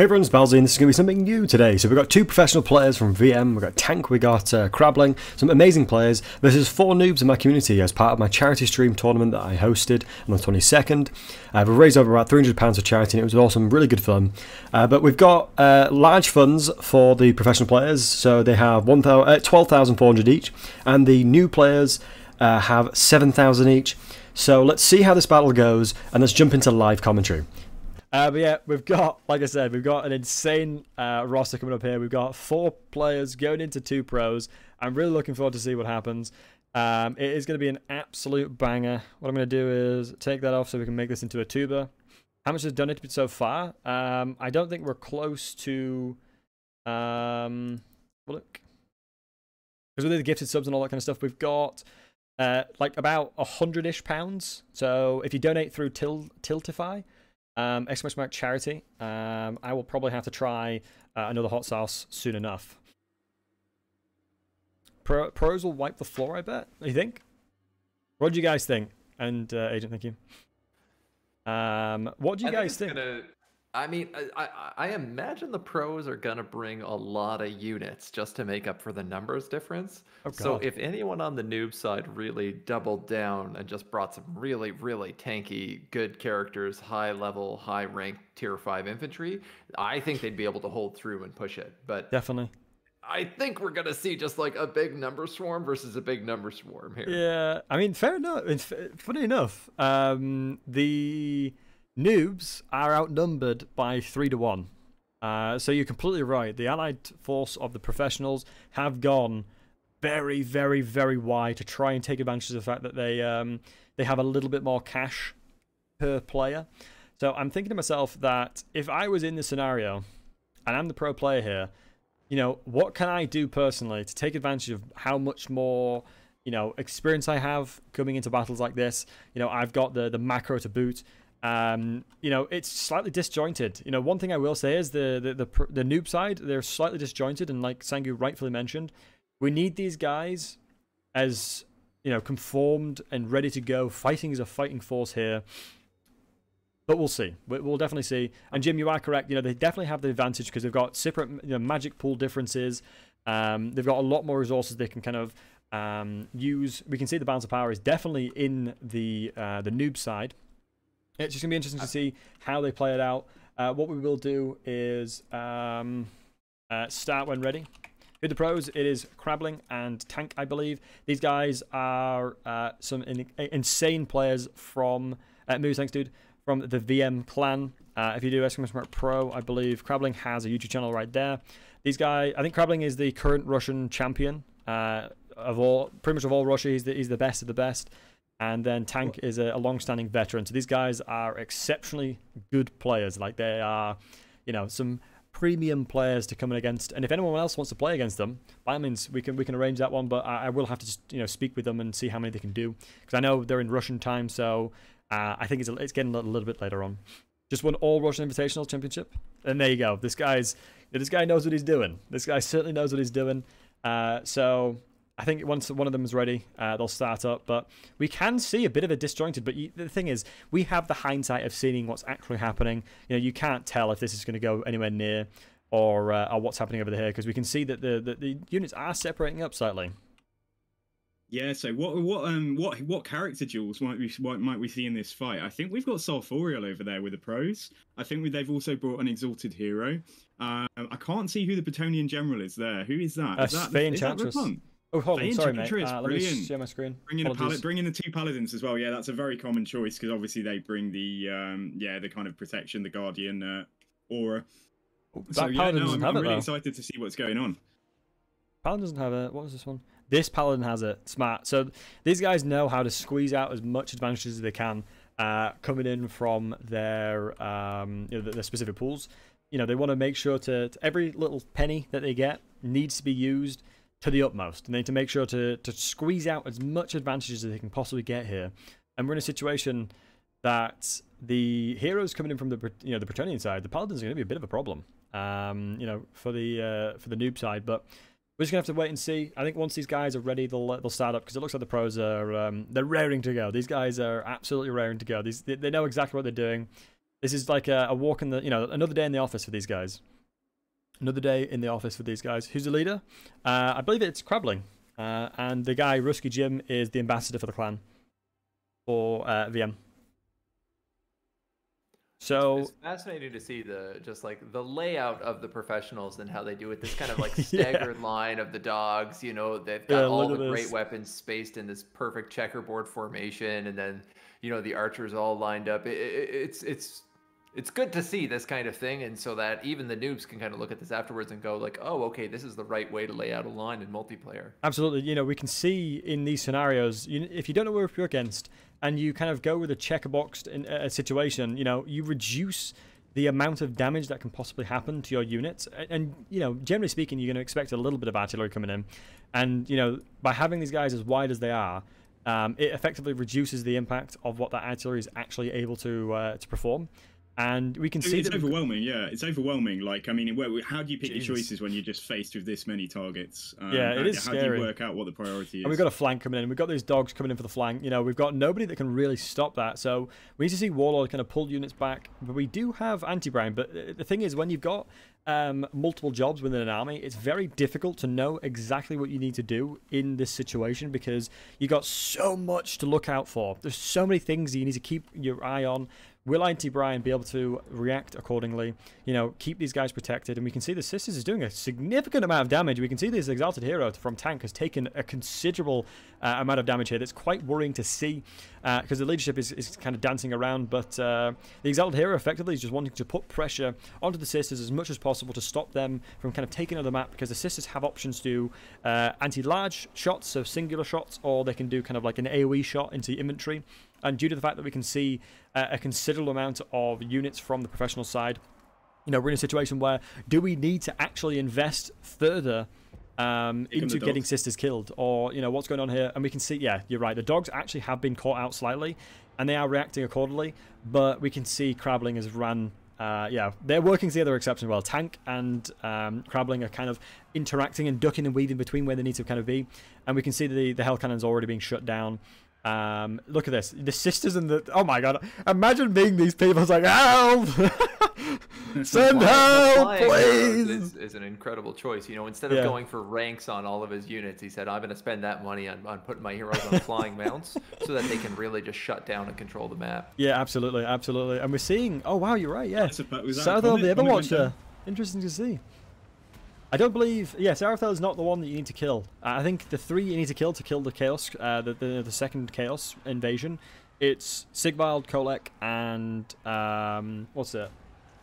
Hey everyone, it's Battlesey, and this is going to be something new today. So we've got two professional players from VM, we've got Tank, we got uh, Crabling, some amazing players versus four noobs in my community as part of my charity stream tournament that I hosted on the 22nd. Uh, we've raised over about £300 for charity and it was awesome, really good fun. Uh, but we've got uh, large funds for the professional players, so they have uh, 12,400 each, and the new players uh, have 7,000 each. So let's see how this battle goes, and let's jump into live commentary. Uh, but yeah, we've got, like I said, we've got an insane uh, roster coming up here. We've got four players going into two pros. I'm really looking forward to see what happens. Um, it is going to be an absolute banger. What I'm going to do is take that off so we can make this into a tuber. How much has done it so far? Um, I don't think we're close to. Um, look, because with the gifted subs and all that kind of stuff, we've got uh, like about a hundred ish pounds. So if you donate through Til- Tiltify, um, exclamation mark charity. Um, I will probably have to try uh, another hot sauce soon enough. Pro- pros will wipe the floor, I bet. You think? What do you guys think? And uh, agent, thank you. Um, what do you I guys think? think? Gonna, I mean, I, I, I imagine the pros are gonna bring a lot of units just to make up for the numbers difference. Oh, so if anyone on the noob side really doubled down and just brought some really, really tanky, good characters, high level, high rank tier five infantry, I think they'd be able to hold through and push it. But Definitely. I think we're gonna see just like a big number swarm versus a big number swarm here. Yeah, I mean, fair enough. It's f- funny enough, um, the noobs are outnumbered by three to one. Uh, so you're completely right. The allied force of the professionals have gone very, very, very wide to try and take advantage of the fact that they um, they have a little bit more cash per player. So I'm thinking to myself that if I was in this scenario and I'm the pro player here, you know, what can I do personally to take advantage of how much more, you know, experience I have coming into battles like this? You know, I've got the the macro to boot. Um, you know, it's slightly disjointed. You know, one thing I will say is the the the, the noob side they're slightly disjointed, and like Sangu rightfully mentioned, we need these guys as you know conformed and ready to go, fighting as a fighting force here. But we'll see. We- We'll definitely see. And Jim, you are correct. You know, they definitely have the advantage because they've got separate you know, magic pool differences. Um, they've got a lot more resources they can kind of um, use. We can see the balance of power is definitely in the uh, the noob side. It's just gonna be interesting to see how they play it out. Uh, what we will do is um, uh, start when ready. With the pros, it is Crabling and Tank, I believe. These guys are uh, some in- insane players from uh, Moves, thanks, dude, from the VM clan. Uh, if you do mark pro, I believe Crabling has a YouTube channel right there. These guys, I think Crabling is the current Russian champion uh, of all, pretty much of all Russia. He's the, he's the best of the best. And then Tank is a, a long-standing veteran. So these guys are exceptionally good players. Like they are, you know, some premium players to come in against. And if anyone else wants to play against them, by all means, we can we can arrange that one. But I, I will have to just you know speak with them and see how many they can do because I know they're in Russian time. So uh, I think it's a, it's getting a little, little bit later on. Just won all Russian Invitational Championship, and there you go. This guy's this guy knows what he's doing. This guy certainly knows what he's doing. Uh, so I think once one of them is ready, uh, they'll start up. But we can see a bit of a disjointed. But you, the thing is, we have the hindsight of seeing what's actually happening. You know, you can't tell if this is going to go anywhere near or uh, or what's happening over here because we can see that the, the the units are separating up slightly. Yeah, so what what um what what character duels might we what might we see in this fight? I think we've got Sarthorael over there with the pros. I think we, they've also brought an exalted hero. Um, I can't see who the Bretonnian general is there. Who is that? Uh, Is that, Fey is that? Oh, hold on, sorry, mate. Uh, let me share my screen. Bring in a bring in the two paladins as well. Yeah, that's a very common choice because obviously they bring the um yeah the kind of protection, the guardian uh, aura. That So yeah, paladin no, doesn't I'm, I'm it really though. excited to see what's going on. Paladin doesn't have it. What was this one? This Paladin has it. Smart. So these guys know how to squeeze out as much advantage as they can uh, coming in from their um, you know, their specific pools. You know, they want to make sure to, to every little penny that they get needs to be used to the utmost. And they need to make sure to, to squeeze out as much advantage as they can possibly get here. And we're in a situation that the heroes coming in from the you know the Bretonnian side, the Paladins are going to be a bit of a problem. Um, you know, for the uh, for the noob side, but we're just gonna have to wait and see. I think once these guys are ready, they'll they'll start up because it looks like the pros are um, they're raring to go. These guys are absolutely raring to go. These they, they know exactly what they're doing. This is like a, a walk in the, you know, another day in the office for these guys. Another day in the office for these guys. Who's the leader? Uh, I believe it's Crabling. Uh, and the guy, Rusky Jim, is the ambassador for the clan for uh, VM. So it's fascinating to see the just like the layout of the professionals and how they do it. This kind of like Yeah. staggered line of the dogs. You know, they've got Yeah, all the at great this. weapons spaced in this perfect checkerboard formation, and then you know the archers all lined up. It, it, it's it's it's good to see this kind of thing, and so that even the noobs can kind of look at this afterwards and go like, oh, okay, this is the right way to lay out a line in multiplayer. Absolutely. You know, we can see in these scenarios, you, if you don't know where you're against, and you kind of go with a checkerboxed in a a situation, you know, you reduce the amount of damage that can possibly happen to your units. And, you know, generally speaking, you're going to expect a little bit of artillery coming in. And, you know, by having these guys as wide as they are, um, it effectively reduces the impact of what that artillery is actually able to uh, to perform. And we can see it's that we've overwhelming. Yeah, it's overwhelming. Like, I mean, where, how do you pick Jesus. your choices when you're just faced with this many targets? Um, Yeah, it how, is How do you work out what the priority is? And we've got a flank coming in. We've got these dogs coming in for the flank. You know, we've got nobody that can really stop that. So we need to see Warlord kind of pull units back. But we do have anti-Brown. But the thing is, when you've got um, multiple jobs within an army, it's very difficult to know exactly what you need to do in this situation because you've got so much to look out for. There's so many things that you need to keep your eye on. Will Anti Brian be able to react accordingly? You know, keep these guys protected, and we can see the Sisters is doing a significant amount of damage. We can see this Exalted Hero from Tank has taken a considerable uh, amount of damage here. That's quite worrying to see because the leadership is, is kind of dancing around. But uh, the Exalted Hero effectively is just wanting to put pressure onto the Sisters as much as possible to stop them from kind of taking over the map because the Sisters have options to do uh, anti-large shots, so singular shots, or they can do kind of like an AoE shot into infantry. And due to the fact that we can see uh, a considerable amount of units from the professional side, you know, we're in a situation where do we need to actually invest further um, into the getting sisters killed, or you know what's going on here? And we can see, yeah, you're right. The dogs actually have been caught out slightly, and they are reacting accordingly. But we can see Crabling has ran. Uh, yeah, they're working together exceptionally well. Tank and um, are kind of interacting and ducking and weaving between where they need to kind of be, and we can see the the hell cannon's already being shut down. Um, look at this. The sisters and the oh my god! Imagine being these people. It's like help, send Flying- help, please. Is, is an incredible choice. You know, instead of Yeah. going for ranks on all of his units, he said, "I'm going to spend that money on, on putting my heroes on flying mounts, so that they can really just shut down and control the map." Yeah, absolutely, absolutely. And we're seeing. Oh wow, you're right. Yeah, That's a- was that a Southall the comet when it went Everwatcher. Interesting to see. I don't believe. Yeah, Sarthorael is not the one that you need to kill. I think the three you need to kill to kill the chaos, uh, the, the the second chaos invasion. It's Sigvald, Kholek, and um, what's it?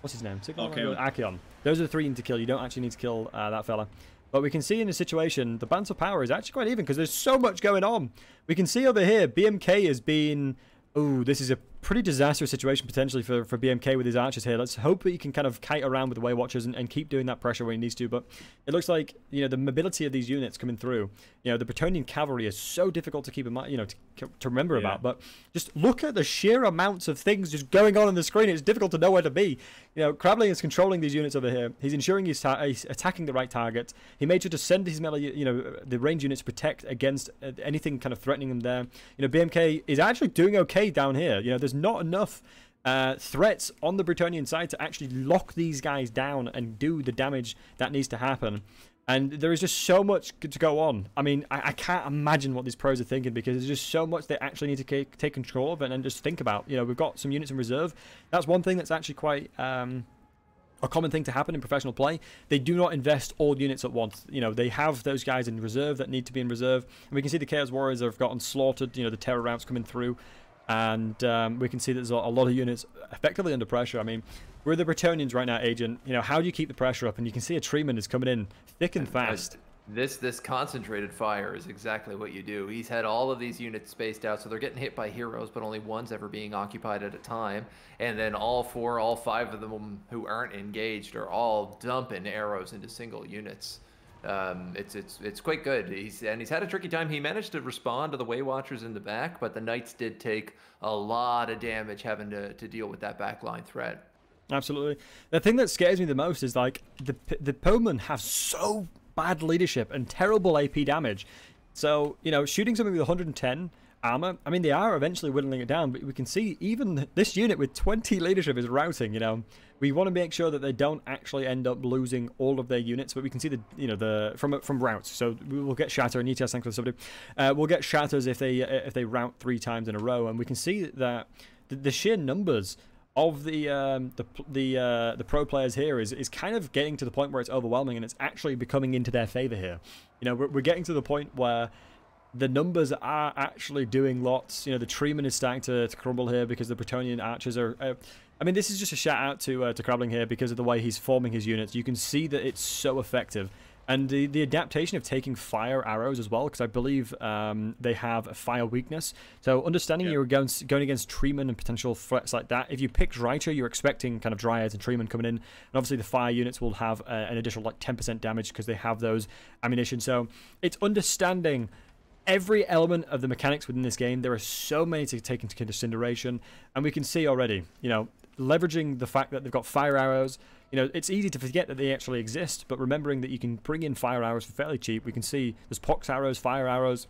What's his name? Sigvald. Archaon. Those are the three you need to kill. You don't actually need to kill uh, that fella. But we can see in the situation, the balance of power is actually quite even because there's so much going on. We can see over here, BMK has been. Ooh, this is a pretty disastrous situation potentially for, for BMK with his archers here. Let's hope that he can kind of kite around with the Way Watchers and, and keep doing that pressure where he needs to. But it looks like, you know, the mobility of these units coming through, you know, the Bretonnian cavalry is so difficult to keep in mind, you know, to, to remember Yeah. about. But just look at the sheer amounts of things just going on on the screen. It's difficult to know where to be. You know, Crabling is controlling these units over here. He's ensuring he's, ta- he's attacking the right target. He made sure to send his melee, you know, the range units to protect against uh, anything kind of threatening them there. You know, BMK is actually doing okay down here. You know, there's not enough uh, threats on the Bretonnian side to actually lock these guys down and do the damage that needs to happen. And there is just so much to go on. I mean, I, I can't imagine what these pros are thinking because there's just so much they actually need to take control of and, and just think about. You know, we've got some units in reserve. That's one thing that's actually quite um, a common thing to happen in professional play. They do not invest all units at once. You know, they have those guys in reserve that need to be in reserve. And we can see the Chaos Warriors have gotten slaughtered. You know, the terror routes coming through. And um, we can see that there's a lot of units effectively under pressure. I mean, we're the Bretonnians right now, Agent. You know, how do you keep the pressure up? And you can see a Treeman is coming in thick and fast. This this concentrated fire is exactly what you do. He's had all of these units spaced out, so they're getting hit by heroes, but only one's ever being occupied at a time. And then all four, all five of them who aren't engaged are all dumping arrows into single units. Um, it's it's it's quite good. He's and he's had a tricky time. He managed to respond to the Way Watchers in the back, but the Knights did take a lot of damage having to, to deal with that backline threat. Absolutely. The thing that scares me the most is like the the Bowmen have so bad leadership and terrible AP damage. So you know, shooting something with 110 armor. I mean, they are eventually whittling it down, but we can see even this unit with 20 leadership is routing. You know, we want to make sure that they don't actually end up losing all of their units, but we can see the you know the from from routes. So we will get shatter and ETS thanks somebody. Uh, we'll get shatters if they if they route three times in a row, and we can see that the, the sheer numbers of the um, the the uh, the pro players here is is kind of getting to the point where it's overwhelming and it's actually becoming into their favor here. You know, we're, we're getting to the point where the numbers are actually doing lots. You know, the treeman is starting to, to crumble here because the Bretonnian archers are. Uh, I mean, this is just a shout out to uh, to Crabling here because of the way he's forming his units. You can see that it's so effective. And the, the adaptation of taking fire arrows as well, because I believe um, they have a fire weakness. So understanding you're going, going against treemen and potential threats like that, if you pick Reiter, you're expecting kind of Dryads and treemen coming in. And obviously the fire units will have uh, an additional like 10% damage because they have those ammunition. So it's understanding every element of the mechanics within this game. There are so many to take into consideration, and we can see already, you know, leveraging the fact that they've got fire arrows. You know, it's easy to forget that they actually exist, but remembering that you can bring in fire arrows for fairly cheap, we can see there's pox arrows, fire arrows.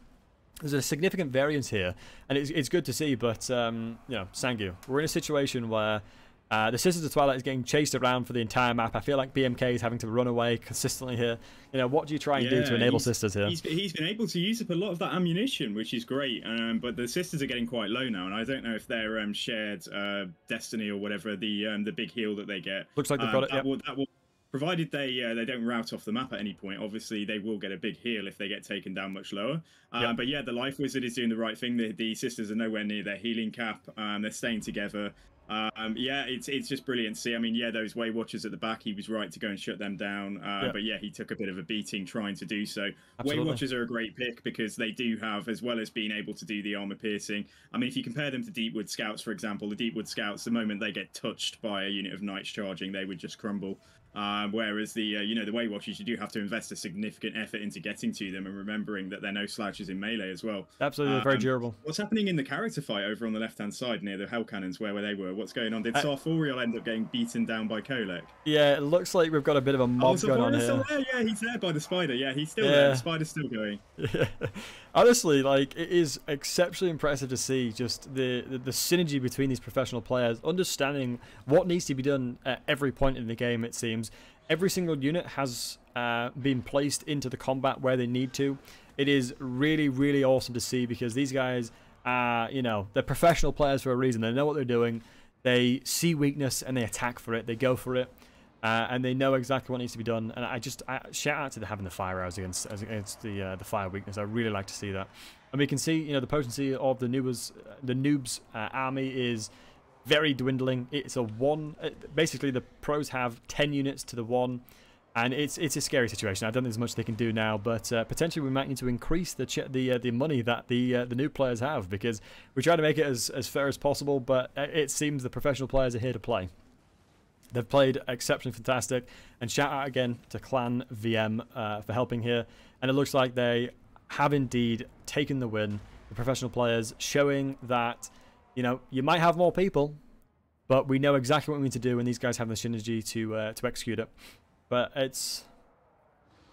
There's a significant variance here, and it's, it's good to see, but, um, you know, Sangu, we're in a situation where uh, the Sisters of Twilight is getting chased around for the entire map. I feel like BMK is having to run away consistently here. You know, what do you try and yeah, do to enable Sisters here? He's, he's been able to use up a lot of that ammunition, which is great. Um, but the Sisters are getting quite low now, and I don't know if they're um, shared uh, Destiny or whatever the um, the big heal that they get. Looks like they've got it. That yep. will, that will, provided they uh, they don't route off the map at any point. Obviously, they will get a big heal if they get taken down much lower. Um, yep. But yeah, the Life Wizard is doing the right thing. The, the Sisters are nowhere near their healing cap. Um, they're staying together. Um, yeah, it's it's just brilliant to see. I mean, yeah, those Way Watchers at the back, he was right to go and shut them down. Uh, yeah. But yeah, he took a bit of a beating trying to do so. Absolutely. Way Watchers are a great pick because they do have, as well as being able to do the armor piercing. I mean, if you compare them to Deepwood Scouts, for example, the Deepwood Scouts, the moment they get touched by a unit of Knights charging, they would just crumble. Um, whereas the uh, you know the Way Watchers, you do have to invest a significant effort into getting to them and remembering that they're no slouches in melee as well. Absolutely, um, very durable. What's happening in the character fight over on the left hand side near the Hell Cannons, where, where they were? What's going on? Did uh, Sarthorael end up getting beaten down by Kholek? Yeah, it looks like we've got a bit of a mob oh, going on here. There? Yeah, he's there by the spider. Yeah, he's still yeah. there. The spider's still going. Yeah. Honestly, like it is exceptionally impressive to see just the, the the synergy between these professional players, understanding what needs to be done at every point in the game. It seems Every single unit has uh, been placed into the combat where they need to. It is really, really awesome to see because these guys are, you know, they're professional players for a reason. They know what they're doing. They see weakness and they attack for it. They go for it. Uh, and they know exactly what needs to be done. And I just I, shout out to the having the fire arrows against against the uh, the fire weakness. I really like to see that. And we can see, you know, the potency of the noobs, the noobs uh, army is very dwindling. It's a one. Uh, basically, the pros have 10 units to the one, and it's it's a scary situation. I don't think there's much they can do now, but uh, potentially we might need to increase the the uh, the money that the uh, the new players have because we try to make it as as fair as possible. But uh, it seems the professional players are here to play. They've played exceptionally fantastic, and shout out again to Clan VM uh, for helping here. And it looks like they have indeed taken the win. The professional players showing that you know, you might have more people, but we know exactly what we need to do, and these guys have the synergy to uh, to execute it. But it's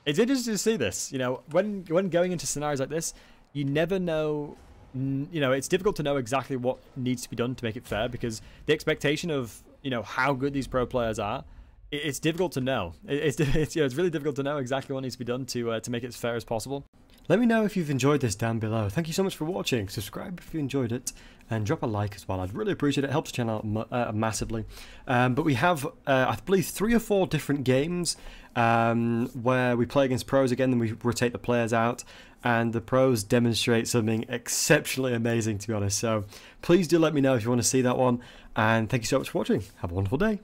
it's interesting to see this. You know, when when going into scenarios like this, you never know. You know, it's difficult to know exactly what needs to be done to make it fair because the expectation of you know how good these pro players are, it's difficult to know. It's it's, you know, it's really difficult to know exactly what needs to be done to uh, to make it as fair as possible. Let me know if you've enjoyed this down below. Thank you so much for watching. Subscribe if you enjoyed it and drop a like as well. I'd really appreciate it. It helps the channel uh, massively. Um, but we have, uh, I believe, three or four different games um, where we play against pros again, then we rotate the players out. And the pros demonstrate something exceptionally amazing, to be honest. So please do let me know if you want to see that one. And thank you so much for watching. Have a wonderful day.